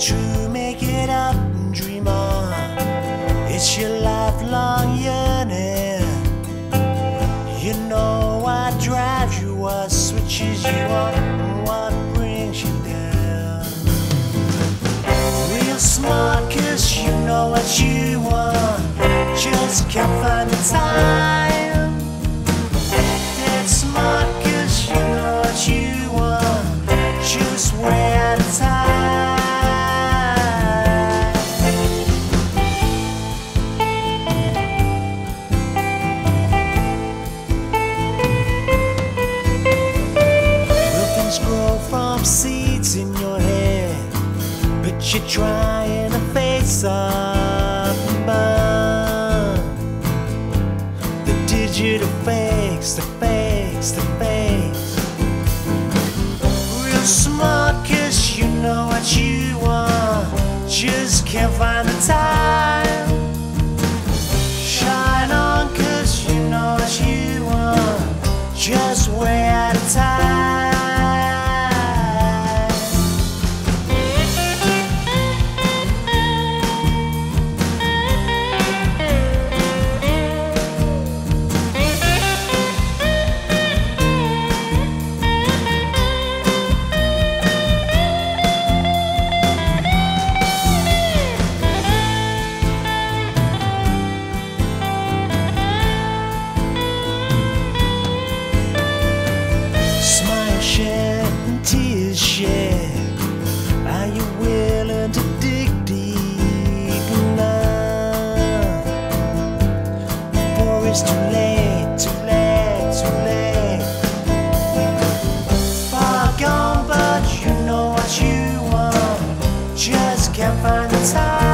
True, make it up and dream on. It's your lifelong yearning. You know what drives you, what switches you on, things grow from seeds in your head, but you're trying to face up. The digital fakes, the fakes, the fakes. Real smart, cause you know what you want, just can't find the time. Shine on, cause you know what you want, just way out of time. It's too late, too late, too late. Far gone, but you know what you want. Just can't find the time.